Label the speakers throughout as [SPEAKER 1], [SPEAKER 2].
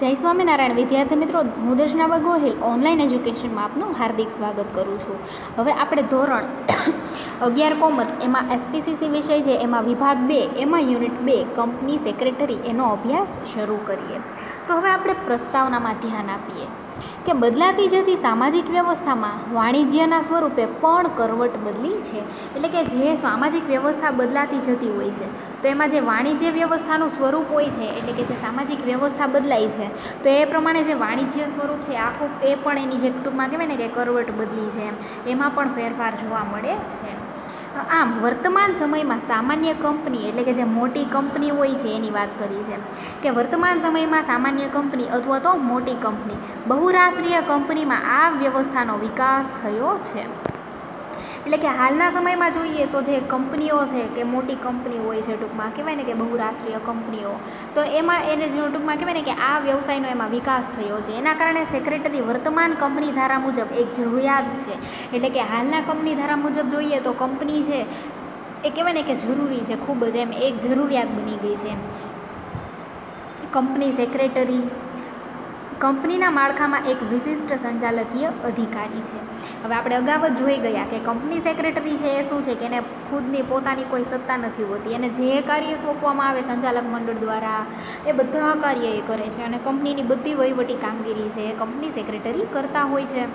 [SPEAKER 1] જય સ્વામિનારાયણ. વિદ્યાર્થી મિત્રો, હું દર્શનાબા ગોહિલ, ઓનલાઈન એજ્યુકેશનમાં આપનું હાર્દિક સ્વાગત કરું છું. હવે આપણે ધોરણ અગિયાર કોમર્સ, એમાં એસપીસીસી વિષય છે, એમાં વિભાગ બે, એમાં યુનિટ બે, કંપની સેક્રેટરી, એનો અભ્યાસ શરૂ કરીએ. તો હવે આપણે પ્રસ્તાવનામાં ધ્યાન આપીએ કે બદલાતી જતી સામાજિક વ્યવસ્થામાં વાણિજ્યના સ્વરૂપે પણ કરવટ બદલી છે. એટલે કે જે સામાજિક વ્યવસ્થા બદલાતી જતી હોય છે, તો એમાં જે વાણિજ્ય વ્યવસ્થાનું સ્વરૂપ હોય છે, એટલે કે જે સામાજિક વ્યવસ્થા બદલાય છે, તો એ પ્રમાણે જે વાણિજ્ય સ્વરૂપ છે આખું એ પણ એની જે ટૂંકમાં કહેવાય ને કે કરવટ બદલી છે એમ. એમાં પણ ફેરફાર જોવા મળે છે. આમ, વર્તમાન સમયમાં સામાન્ય કંપની એટલે કે જે મોટી કંપની હોય છે, એની વાત કરી છે. કે વર્તમાન સમયમાં સામાન્ય કંપની અથવા તો મોટી કંપની, બહુરાષ્ટ્રીય કંપનીમાં આ વ્યવસ્થાનો વિકાસ થયો છે. એટલે કે હાલના સમયમાં જોઈએ તો જે કંપનીઓ છે કે મોટી કંપની હોય છે ટૂંકમાં, કહેવાય ને કે બહુરાષ્ટ્રીય કંપનીઓ, તો એમાં એને જે ટૂંકમાં કહેવાય ને કે આ વ્યવસાયનો એમાં વિકાસ થયો છે. એના કારણે સેક્રેટરી વર્તમાન કંપની ધારા મુજબ એક જરૂરિયાત છે. એટલે કે હાલના કંપની ધારા મુજબ જોઈએ તો કંપની છે એ કહેવાય ને કે જરૂરી છે ખૂબ જ એમ એક જરૂરિયાત બની ગઈ છે એમ. કંપની સેક્રેટરી કંપનીના માળખામાં એક વિશિષ્ટ સંચાલકીય અધિકારી છે. હવે આપણે અગાઉ જોઈ ગયા કે કંપની સેક્રેટરી છે એ શું છે કે એને ખુદની પોતાની કોઈ સત્તા નથી હોતી. અને જે કાર્ય સોંપવામાં આવે સંચાલક મંડળ દ્વારા, એ બધા કાર્ય એ કરે છે અને કંપનીની બધી વહીવટી કામગીરી છે એ કંપની સેક્રેટરી કરતા હોય છે.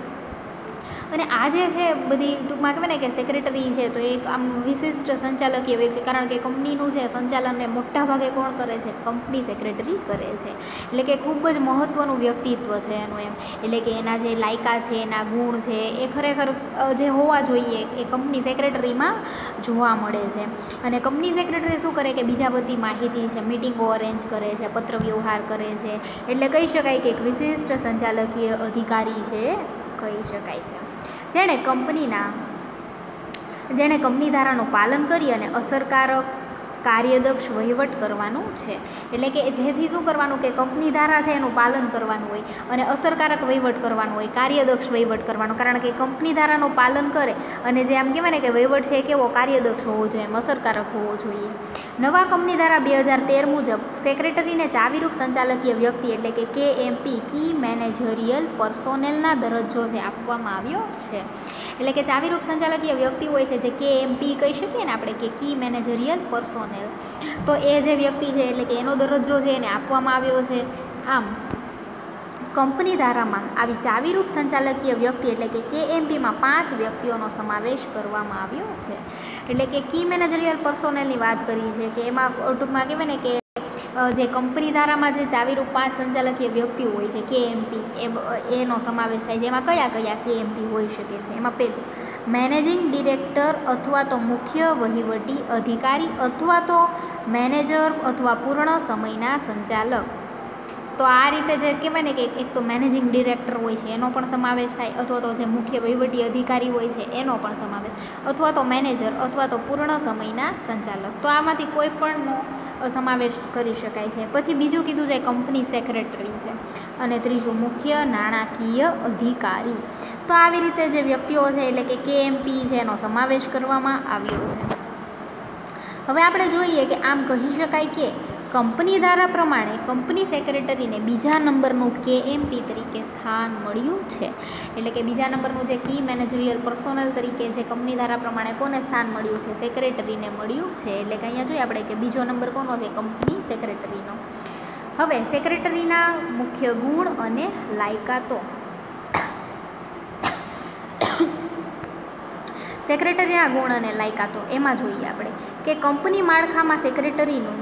[SPEAKER 1] અને આ જે છે બધી ટૂંકમાં કહેવાય ને કે સેક્રેટરી છે તો એક આમ વિશિષ્ટ સંચાલકીય વ્યક્તિ કારણ કે કંપનીનું છે સંચાલનને મોટા ભાગે કોણ કરે છે? કંપની સેક્રેટરી કરે છે. એટલે કે ખૂબ જ મહત્ત્વનું વ્યક્તિત્વ છે એનું એમ. એટલે કે એના જે લાયકા છે, એના ગુણ છે, એ ખરેખર જે હોવા જોઈએ એ કંપની સેક્રેટરીમાં જોવા મળે છે. અને કંપની સેક્રેટરી શું કરે કે બીજા બધી માહિતી છે મિટિંગો અરેન્જ કરે છે પત્ર વ્યવહાર કરે છે. એટલે કહી શકાય કે એક વિશિષ્ટ સંચાલકીય અધિકારી છે, કહી શકાય છે. જેણે કંપનીના જેણે કંપની ધારાનું પાલન કરી અને અસરકારક કાર્યદક્ષ વહીવટ કરવાનું છે. એટલે કે જેથી શું કરવાનું કે કંપની ધારા છે એનું પાલન કરવાનું હોય અને અસરકારક વહીવટ કરવાનું હોય, કાર્યદક્ષ વહીવટ કરવાનો. કારણ કે કંપની ધારાનું પાલન કરે અને જે આમ કહેવાય ને કે વહીવટ છે એ કેવો કાર્યદક્ષ હોવો જોઈએ, એમ અસરકારક હોવો જોઈએ. નવા કંપની ધારા બે હજાર તેર મુજબ સેક્રેટરીને ચાવીરૂપ સંચાલકીય વ્યક્તિ એટલે કે કે એમપી કી મેનેજરિયલ પર્સોનેલના દરજ્જો છે આપવામાં આવ્યો છે. એટલે કે ચાવીરૂપ સંચાલકીય વ્યક્તિ હોય છે જે કે એમપી કહી શકીએ ને આપણે કે કી મેનેજરિયલ પર્સોનેલ. તો એ જે વ્યક્તિ છે એટલે કે એનો દરજ્જો છે એને આપવામાં આવ્યો છે. આમ, કંપની ધારામાં આવી ચાવીરૂપ સંચાલકીય વ્યક્તિ એટલે કે કે એમપીમાં પાંચ વ્યક્તિઓનો સમાવેશ કરવામાં આવ્યો છે. એટલે કે કી મેનેજરિયલ પર્સોનેલની વાત કરી છે કે એમાં ટૂંકમાં કહેવાય ને કે જે કંપની ધારામાં જે ચાવીરૂપ પાંચ સંચાલકીય વ્યક્તિઓ હોય છે કે એમપી એ, એનો સમાવેશ થાય છે. એમાં કયા કયા કે એમપી હોઈ શકે છે? એમાં પહેલું, મેનેજિંગ ડિરેક્ટર અથવા તો મુખ્ય વહીવટી અધિકારી અથવા તો મેનેજર અથવા પૂર્ણ સમયના સંચાલક. તો આ રીતે જે કહેવાય ને કે એક તો મેનેજિંગ ડિરેક્ટર હોય છે, એનો પણ સમાવેશ થાય, અથવા તો જે મુખ્ય વહીવટી અધિકારી હોય છે, એનો પણ સમાવેશ અથવા તો મેનેજર અથવા તો પૂર્ણ સમયના સંચાલક. તો આમાંથી કોઈ પણનો સમાવેશ કરી શકાય છે. પછી બીજું કીધું છે કંપની સેક્રેટરી છે અને ત્રીજું મુખ્ય નાણાકીય અધિકારી. તો આવી રીતે જે વ્યક્તિઓ છે, એટલે કે કેએમપી છે, એનો સમાવેશ કરવામાં આવ્યો છે. હવે આપણે જોઈએ કે આમ કહી શકાય કે કંપની ધારા પ્રમાણે કંપની સેક્રેટરીને બીજા નંબરનું કેએમપી તરીકે સ્થાન મળ્યું છે. એટલે કે બીજા નંબરનું જે કી મેનેજરિયલ પર્સોનલ તરીકે જે કંપની ધારા પ્રમાણે કોને સ્થાન મળ્યું છે, સેક્રેટરીને મળ્યું છે. એટલે કે અહીંયા જોઈએ આપણે કે બીજો નંબર કોનો છે? કંપની સેક્રેટરીનો. હવે સેક્રેટરીના મુખ્ય ગુણ અને લાયકાતો. સેક્રેટરીના ગુણ અને લાયકાતો. એમાં જોઈએ આપણે કે કંપની માળખામાં સેક્રેટરીનું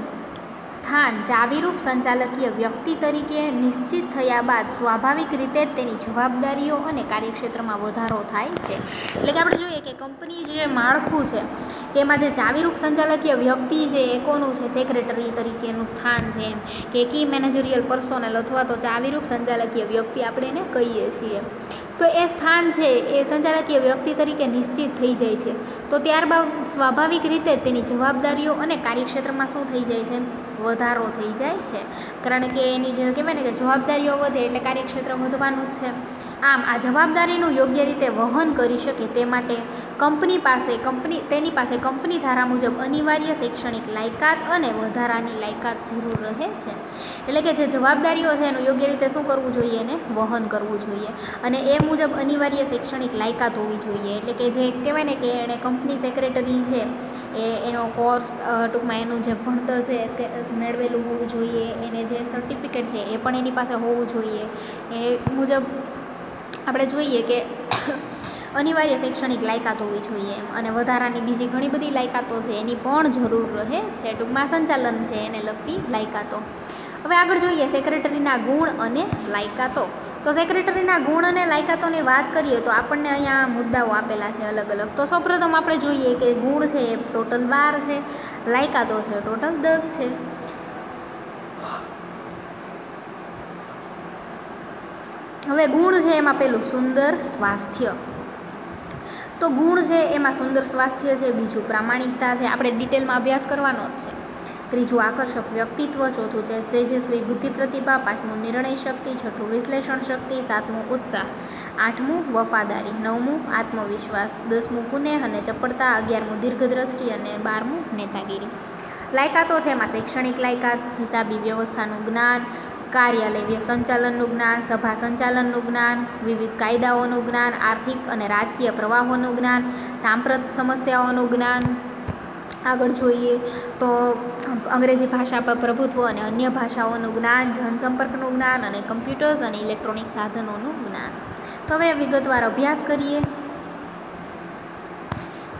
[SPEAKER 1] સ્થાન ચાવીરૂપ સંચાલકીય વ્યક્તિ તરીકે નિશ્ચિત થયા બાદ સ્વાભાવિક રીતે તેની જવાબદારીઓ અને કાર્યક્ષેત્રમાં વધારો થાય છે. એટલે કે આપણે જોઈએ કે કંપની જે માળખું છે, તેમાં જે ચાવીરૂપ સંચાલકીય વ્યક્તિ જે એકોનું છે સેક્રેટરી તરીકેનું સ્થાન છે એમ, કે કી મેનેજરિયલ પર્સોનલ અથવા તો ચાવીરૂપ સંચાલકીય વ્યક્તિ આપણે એને કહીએ છીએ. તો એ સ્થાન છે, એ સંચાલકીય વ્યક્તિ તરીકે નિશ્ચિત થઈ જાય છે. તો ત્યારબાદ સ્વાભાવિક રીતે તેની જવાબદારીઓ અને કાર્યક્ષેત્રમાં શું થઈ જાય છે? વધારો થઈ જાય છે. કારણ કે એની જે કહેવાય ને કે જવાબદારીઓ વધે એટલે કાર્યક્ષેત્ર વધવાનું જ છે. આમ, આ જવાબદારીનું યોગ્ય રીતે વહન કરી શકે તે માટે કંપની પાસે કંપની, તેની પાસે કંપની ધારા મુજબ અનિવાર્ય શૈક્ષણિક લાયકાત અને વધારાની લાયકાત જરૂર રહે છે. એટલે કે જે જવાબદારીઓ છે એનું યોગ્ય રીતે શું કરવું જોઈએ એને? વહન કરવું જોઈએ. અને એ મુજબ અનિવાર્ય શૈક્ષણિક લાયકાત હોવી જોઈએ. એટલે કે જે કહેવાય ને કે એણે કંપની સેક્રેટરી છે, એ એનો કોર્સ ટૂંકમાં એનું જે ભણતર છે તે મેળવેલું હોવું જોઈએ. એને જે સર્ટિફિકેટ છે એ પણ એની પાસે હોવું જોઈએ. એ મુજબ આપણે જોઈએ કે અનિવાર્ય શૈક્ષણિક લાયકાત હોવી જોઈએ એમ. અને વધારાની બીજી ઘણી બધી લાયકાતો છે, એની પણ જરૂર રહે છે. ટૂંકમાં સંચાલન છે એને લગતી લાયકાતો. હવે આગળ જોઈએ સેક્રેટરીના ગુણ અને લાયકાતો. તો સેક્રેટરીના ગુણ અને લાયકાતોની વાત કરીએ તો આપણને અહીંયા મુદ્દાઓ આપેલા છે અલગ અલગ. તો સૌપ્રથમ આપણે જોઈએ કે ગુણ છે એ ટોટલ બાર છે, લાયકાતો છે ટોટલ દસ છે. હવે ગુણ છે એમાં પેલું સુંદર સ્વાસ્થ્ય. તો ગુણ છે એમાં સુંદર સ્વાસ્થ્ય છે, બીજું પ્રામાણિકતા છે. આપણે ડિટેલમાં અભ્યાસ કરવાનો જ છે. ત્રીજું આકર્ષક વ્યક્તિત્વ, ચોથું છે તેજસ્વી બુદ્ધિ પ્રતિભા, પાંચમું નિર્ણય શક્તિ, છઠ્ઠું વિશ્લેષણ શક્તિ, સાતમું ઉત્સાહ, આઠમું વફાદારી, નવમું આત્મવિશ્વાસ, દસમું પુનેહ અને ચપળતા, અગિયારમું દીર્ઘદ્રષ્ટિ અને બારમું નેતાગીરી. લાયકાતો છે એમાં શૈક્ષણિક લાયકાત, હિસાબી વ્યવસ્થાનું જ્ઞાન કાર્યાલય સંચાલનનું જ્ઞાન, સભા સંચાલનનું જ્ઞાન, વિવિધ કાયદાઓનું જ્ઞાન, આર્થિક અને રાજકીય પ્રવાહોનું જ્ઞાન, સાંપ્રત સમસ્યાઓનું જ્ઞાન. આગળ જોઈએ તો અંગ્રેજી ભાષા પર પ્રભુત્વ અને અન્ય ભાષાઓનું જ્ઞાન, જનસંપર્કનું જ્ઞાન અને કમ્પ્યુટર્સ અને ઇલેક્ટ્રોનિક સાધનોનું જ્ઞાન. તો હવે વિગતવાર અભ્યાસ કરીએ.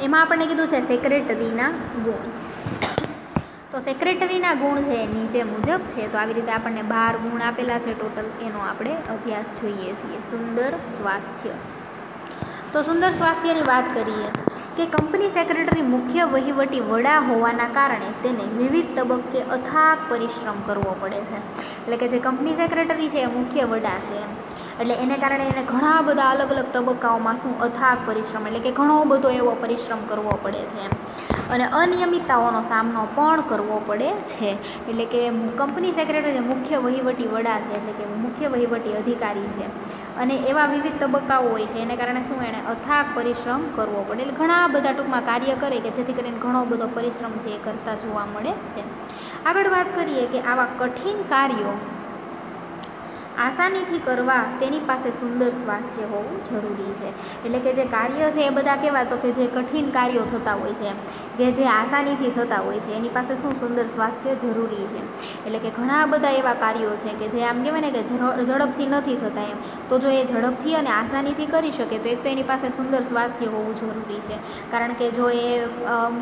[SPEAKER 1] એમાં આપણને કીધું છે સેક્રેટરીના ગુણ. સેક્રેટરીના ગુણ છે નીચે મુજબ છે, તો આવી રીતે આપણને બાર ગુણ આપેલા છે ટોટલ એનો આપણે અભ્યાસ જોઈએ છીએ. સુંદર સ્વાસ્થ્ય. તો સુંદર સ્વાસ્થ્યની વાત કરીએ કે કંપની સેક્રેટરી મુખ્ય વહીવટી વડા હોવાના કારણે તેને વિવિધ તબક્કે અથાગ પરિશ્રમ કરવો પડે છે. એટલે કે જે કંપની સેક્રેટરી છે એ મુખ્ય વડા છે. એટલે એને કારણે એને ઘણા બધા અલગ અલગ તબક્કાઓમાં શું અથાગ પરિશ્રમ એટલે કે ઘણો બધો એવો પરિશ્રમ કરવો પડે છે એમ. અને અનિયમિતતાઓનો સામનો પણ કરવો પડે છે. એટલે કે કંપની સેક્રેટરી જે મુખ્ય વહીવટી વડા છે, એટલે કે મુખ્ય વહીવટી અધિકારી છે, અને એવા વિવિધ તબક્કાઓ હોય છે, એને કારણે શું એણે અથાગ પરિશ્રમ કરવો પડે. એટલે ઘણા બધા ટૂંકમાં કાર્ય કરે કે જેથી કરીને ઘણો બધો પરિશ્રમ છે એ કરતા જોવા મળે છે. આગળ વાત કરીએ કે આવા કઠિન કાર્યો આસાનીથી કરવા તેની પાસે સુંદર સ્વાસ્થ્ય હોવું જરૂરી છે. એટલે કે જે કાર્ય છે એ બધા કેવા તો કે જે કઠિન કાર્યો થતા હોય છે, કે જે આસાનીથી થતા હોય છે, એની પાસે શું સુંદર સ્વાસ્થ્ય જરૂરી છે. એટલે કે ઘણા બધા એવા કાર્યો છે કે જે આમ કહેવાય ને કે ઝડપથી નથી થતા એમ. તો જો એ ઝડપથી અને આસાનીથી કરી શકે તો એક તો એની પાસે સુંદર સ્વાસ્થ્ય હોવું જરૂરી છે. કારણ કે જો એ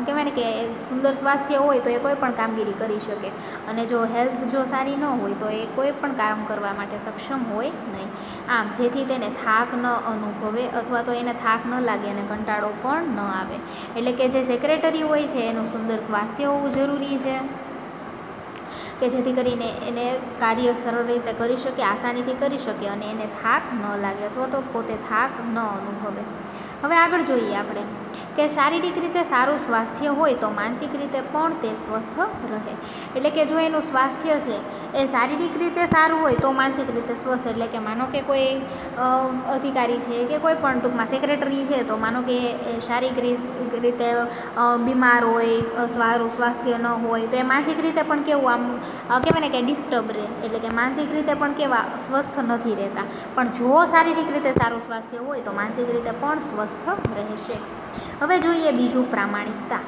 [SPEAKER 1] કહેવાય ને કે સુંદર સ્વાસ્થ્ય હોય તો એ કોઈ પણ કામગીરી કરી શકે. અને જો હેલ્થ જો સારી ન હોય તો એ કોઈ પણ કામ કરવા માટે સક્ષમ હોય નહીં. આમ, જેથી તેને થાક ન અનુભવે અથવા તો એને થાક ન લાગે અને કંટાળો પણ ન આવે. એટલે કે જે સેક્રેટરી હોય છે, એનું સુંદર સ્વાસ્થ્ય હોવું જરૂરી છે. કે જેથી કરીને એને કાર્ય સરળ રીતે કરી શકે, આસાનીથી કરી શકે અને એને થાક ન લાગે અથવા તો પોતે થાક ન અનુભવે. હવે આગળ જોઈએ આપણે. કે શારીરિક રીતે સારું સ્વાસ્થ્ય હોય તો માનસિક રીતે પણ તે સ્વસ્થ રહે. એટલે કે જો એનું સ્વાસ્થ્ય છે, એ શારીરિક રીતે સારું હોય તો માનસિક રીતે સ્વસ્થ. એટલે કે માનો કે કોઈ અધિકારી છે કે કોઈ પણ ટૂંકમાં સેક્રેટરી છે તો માનો કે એ શારીરિક રીતે બીમાર હોય સારું સ્વાસ્થ્ય ન હોય તો એ માનસિક રીતે પણ કેવું આમ કહેવાય ને કે ડિસ્ટર્બ રહે. એટલે કે માનસિક રીતે પણ કેવા સ્વસ્થ નથી રહેતા. પણ જો શારીરિક રીતે સારું સ્વાસ્થ્ય હોય તો માનસિક રીતે પણ સ્વસ્થ રહેશે. હવે જોઈએ બીજું પ્રામાણિકતા.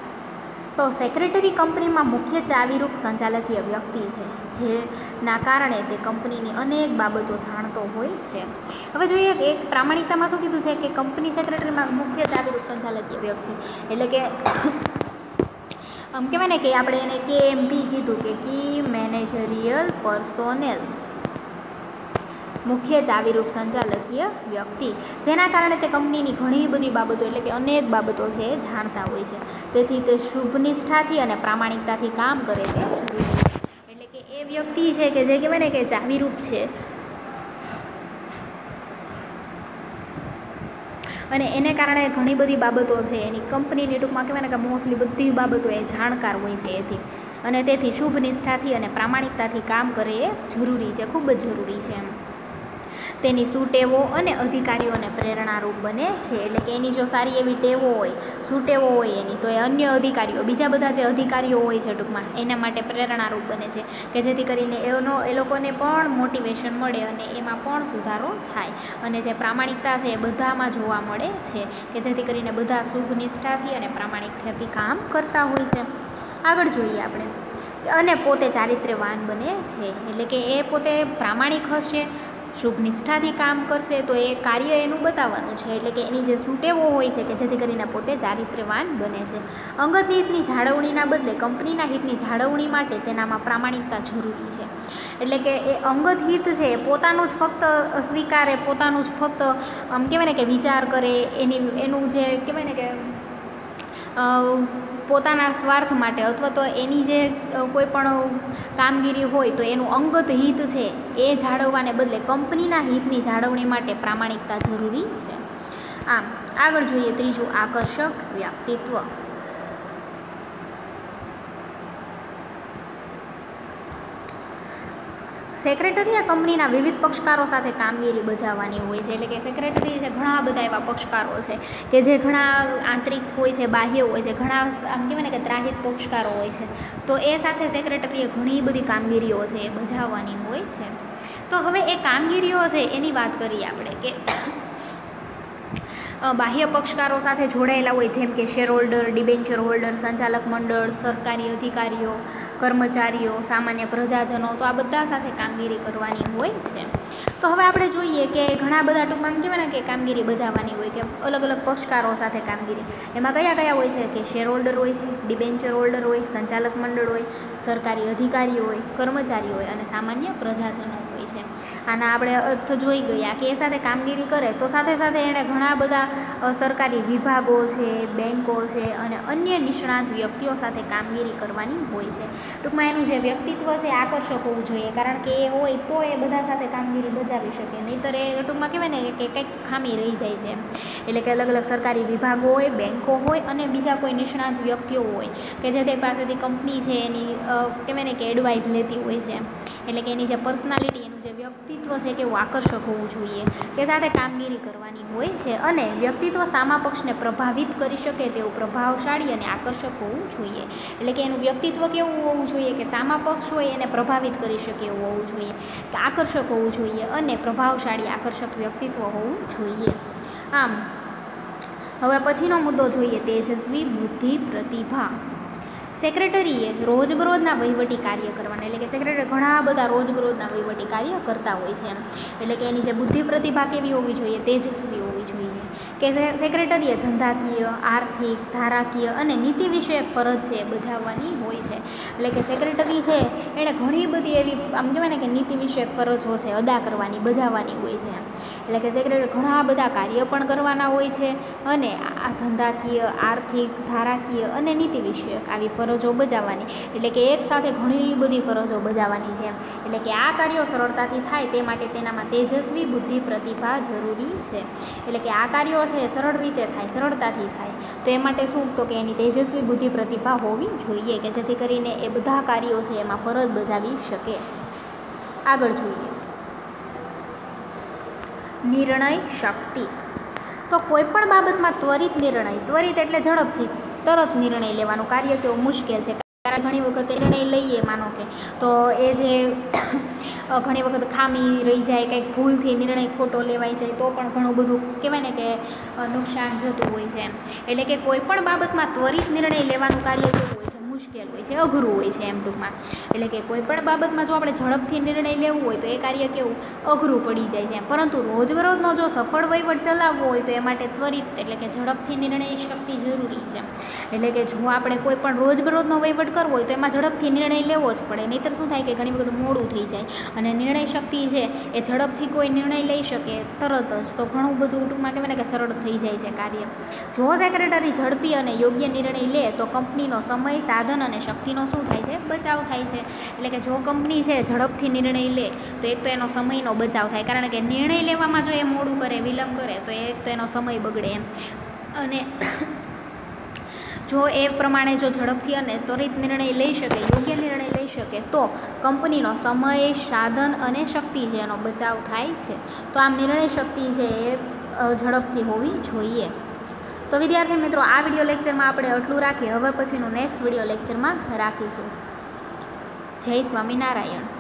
[SPEAKER 1] તો સેક્રેટરી કંપનીમાં મુખ્ય ચાવીરૂપ સંચાલકીય વ્યક્તિ છે, જેના કારણે તે કંપનીની અનેક બાબતો જાણતો હોય છે. હવે જોઈએ એક પ્રામાણિકતામાં શું કીધું છે કે કંપની સેક્રેટરીમાં મુખ્ય ચાવીરૂપ સંચાલકીય વ્યક્તિ. એટલે કે આમ કહેવાય ને કે આપણે એને કે એમ બી કીધું કે કી મેનેજરિયલ પર્સોનેલ મુખ્ય ચાવીરૂપ સંચાલકીય વ્યક્તિ. જેના કારણે તે કંપનીની ઘણી બધી બાબતો એટલે કે અનેક બાબતો છે એ જાણતા હોય છે. તેથી તે શુભ નિષ્ઠાથી અને પ્રામાણિકતાથી કામ કરે છે. એટલે કે એ વ્યક્તિ છે કે જે કહેવાય ને કે ચાવીરૂપ છે. અને એને કારણે ઘણી બધી બાબતો છે. એની કંપનીની ટૂંકમાં કહેવાય ને કે મોસ્ટલી બધી બાબતો એ જાણકાર હોય છે એથી. અને તેથી શુભ નિષ્ઠાથી અને પ્રામાણિકતાથી કામ કરે એ જરૂરી છે. ખૂબ જ જરૂરી છે એમ. તેની સુટેવો અને અધિકારીઓને પ્રેરણારૂપ બને છે. એટલે કે એની જો સારી એવી ટેવો હોય સુટેવો હોય એની, તો એ અન્ય અધિકારીઓ, બીજા બધા જે અધિકારીઓ હોય છે ટૂંકમાં, એના માટે પ્રેરણારૂપ બને છે. કે જેથી કરીને એનો, એ લોકોને પણ મોટિવેશન મળે અને એમાં પણ સુધારો થાય. અને જે પ્રામાણિકતા છે એ બધામાં જોવા મળે છે. કે જેથી કરીને બધા શુભ નિષ્ઠાથી અને પ્રામાણિકતાથી કામ કરતા હોય છે. આગળ જોઈએ આપણે. અને પોતે ચારિત્ર્યવાન બને છે. એટલે કે એ પોતે પ્રામાણિક હશે શુભ નિષ્ઠાથી કામ કરશે તો એ કાર્ય એનું બતાવવાનું છે. એટલે કે એની જે સુટેવો હોય છે કે જેથી કરીને પોતે ચારિત્ર્યવાન બને છે. અંગત હિતની જાળવણીના બદલે કંપનીના હિતની જાળવણી માટે તેનામાં પ્રામાણિકતા જરૂરી છે. એટલે કે એ અંગત હિત છે પોતાનું જ ફક્ત સ્વીકારે, પોતાનું જ ફક્ત, આમ કહેવાય ને કે વિચાર કરે, એની, એનું જે કહેવાય ને કે પોતાના સ્વાર્થ માટે અથવા તો એની જે કોઈ પણ કામગીરી હોય તો એનું અંગત હિત છે, એ જાળવવાને બદલે કંપનીના હિતની જાળવણી માટે પ્રામાણિકતા જરૂરી છે. આમ, આગળ જોઈએ ત્રીજું આકર્ષક વ્યક્તિત્વ. સેક્રેટરી આ કંપનીના વિવિધ પક્ષકારો સાથે કામગીરી બજાવવાની હોય છે. એટલે કે સેક્રેટરી છે ઘણા બધા એવા પક્ષકારો છે કે જે ઘણા આંતરિક હોય છે, બાહ્ય હોય છે, ઘણા આમ કહેવાય ને કે ત્રાહિત પક્ષકારો હોય છે. તો એ સાથે સેક્રેટરીએ ઘણી બધી કામગીરીઓ છે એ બજાવવાની હોય છે. તો હવે એ કામગીરીઓ છે એની વાત કરીએ આપણે કે બાહ્ય પક્ષકારો સાથે જોડાયેલા હોય, જેમ કે શેર હોલ્ડર ડિબેન્ચર હોલ્ડર સંચાલક મંડળ, સરકારી અધિકારીઓ કર્મચારીઓ, સામાન્ય પ્રજાજનો તો આ બધા સાથે કામગીરી કરવાની હોય છે. તો હવે આપણે જોઈએ કે ઘણા બધા ટૂંકમાં એમ કહેવાય ને કે કામગીરી બજાવવાની હોય કે અલગ અલગ પક્ષકારો સાથે કામગીરી. એમાં કયા કયા હોય છે? કે શેર હોલ્ડર હોય છે ડિબેન્ચર હોલ્ડર હોય, સંચાલક મંડળ હોય, સરકારી અધિકારીઓ હોય કર્મચારીઓ હોય અને સામાન્ય પ્રજાજનો. આના આપણે અર્થ જોઈ ગયા કે એ સાથે કામગીરી કરે તો સાથે સાથે એણે ઘણા બધા સરકારી વિભાગો છે બેન્કો છે અને અન્ય નિષ્ણાત વ્યક્તિઓ સાથે કામગીરી કરવાની હોય છે. ટૂંકમાં એનું જે વ્યક્તિત્વ છે આકર્ષક હોવું જોઈએ કારણ કે એ હોય તો એ બધા સાથે કામગીરી બજાવી શકે. નહીંતર એ ટૂંકમાં કહેવાય ને કે કંઈક ખામી રહી જાય છે એટલે કે અલગ અલગ સરકારી વિભાગો હોય બેન્કો હોય અને બીજા કોઈ નિષ્ણાત વ્યક્તિઓ હોય કે જે તે પાસેથી કંપની છે એની કહેવાય ને કે એડવાઇસ લેતી હોય છે એટલે કે એની જે પર્સનાલિટી વ્યક્તિત્વ છે કેવું આકર્ષક હોવું જોઈએ તે સાથે કામગીરી કરવાની હોય છે અને વ્યક્તિત્વ સામા પક્ષને પ્રભાવિત કરી શકે તેવું પ્રભાવશાળી અને આકર્ષક હોવું જોઈએ. એટલે કે એનું વ્યક્તિત્વ કેવું હોવું જોઈએ કે સામા પક્ષ હોય એને પ્રભાવિત કરી શકે એવું હોવું જોઈએ, કે આકર્ષક હોવું જોઈએ અને પ્રભાવશાળી આકર્ષક વ્યક્તિત્વ હોવું જોઈએ. આમ, હવે પછીનો મુદ્દો જોઈએ, તેજસ્વી બુદ્ધિ પ્રતિભા. સેક્રેટરીએ રોજબરોજના વહીવટી કાર્ય કરવાના, એટલે કે સેક્રેટરી ઘણા બધા રોજબરોજના વહીવટી કાર્ય કરતા હોય છે એમ. એટલે કે એની જે બુદ્ધિ પ્રતિભા કેવી હોવી જોઈએ, તેજસ્વી હોવી જોઈએ. કે સેક્રેટરીએ ધંધાકીય, આર્થિક, ધારાકીય અને નીતિ વિષયક ફરજ છે બજાવવાની હોય છે. એટલે કે સેક્રેટરી છે, એણે ઘણી બધી એવી, આમ કહેવાય ને કે નીતિ વિષયક ફરજો છે અદા કરવાની, બજાવવાની હોય છે એટલે કે સેક્રેટરી ઘણા બધા કાર્ય પણ કરવાના હોય છે અને આ ધંધાકીય, આર્થિક, ધારાકીય અને નીતિ વિષયક આવી ફરજો બજાવવાની. એટલે કે એકસાથે ઘણી બધી ફરજો બજાવવાની છે એટલે કે આ કાર્યો સરળતાથી થાય તે માટે તેનામાં તેજસ્વી બુદ્ધિ પ્રતિભા જરૂરી છે. એટલે કે આ કાર્યો છે સરળ રીતે થાય, સરળતાથી થાય. તો એ માટે શું? તો કે એની તેજસ્વી બુદ્ધિ પ્રતિભા હોવી જોઈએ કે જેથી કરીને એ બધા કાર્યો છે એમાં ફરજ બજાવી શકે. આગળ જોઈએ. નિર્ણય શક્તિ. તો કોઈ પણ બાબતમાં ત્વરિત નિર્ણય, ત્વરિત એટલે ઝડપથી તરત નિર્ણય લેવાનું કાર્ય કેવું મુશ્કેલ છે. ઘણી વખત નિર્ણય લઈએ, માનો કે. તો એ જે ઘણી વખત ખામી રહી જાય, કંઈક ભૂલથી નિર્ણય ખોટો લેવાઈ જાય, તો પણ ઘણું બધું કહેવાય ને કે નુકસાન જતું હોય છે એમ. એટલે કે કોઈ પણ બાબતમાં ત્વરિત નિર્ણય લેવાનું કાર્ય કેવું હોય મુશ્કેલ હોય છે, અઘરું હોય છે એમ ટૂંકમાં. એટલે કે કોઈપણ બાબતમાં જો આપણે ઝડપથી નિર્ણય લેવું હોય તો એ કાર્ય કેવું? અઘરું પડી જાય છે પરંતુ રોજબરોજનો જો સફળ વહીવટ ચલાવવો હોય તો એ માટે ત્વરિત, એટલે કે ઝડપથી નિર્ણય શક્તિ જરૂરી છે એટલે કે જો આપણે કોઈપણ રોજબરોજનો વહીવટ કરવો હોય તો એમાં ઝડપથી નિર્ણય લેવો જ પડે. નહીંતર શું થાય કે ઘણી વખત મોડું થઈ જાય. અને નિર્ણય શક્તિ છે એ ઝડપથી કોઈ નિર્ણય લઈ શકે તરત જ, તો ઘણું બધું ટૂંકમાં કહેવાય ને કે સરળ થઈ જાય છે કાર્ય. જો સેક્રેટરી ઝડપી અને યોગ્ય નિર્ણય લે, તો કંપનીનો સમય સાધન અને શક્તિનો શું થાય છે? બચાવ થાય છે. એટલે કે જો કંપની છે ઝડપથી નિર્ણય લે, તો એક તો એનો સમયનો બચાવ થાય. કારણ કે નિર્ણય લેવામાં જો એ મોડું કરે, વિલંબ કરે, તો એક તો એનો સમય બગડે એમ. અને જો એ પ્રમાણે જો ઝડપથી અને ત્વરિત નિર્ણય લઈ શકે, યોગ્ય નિર્ણય લઈ શકે, તો કંપનીનો સમય, સાધન અને શક્તિ છે એનો બચાવ થાય છે. તો આમ નિર્ણય શક્તિ છે એ ઝડપથી હોવી જોઈએ. તો વિદ્યાર્થી મિત્રો, આ વીડિયો લેક્ચરમાં આપણે આટલું રાખીએ. હવે પછીનું નેક્સ્ટ વીડિયો લેક્ચરમાં રાખીશું. જય સ્વામિનારાયણ.